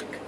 back.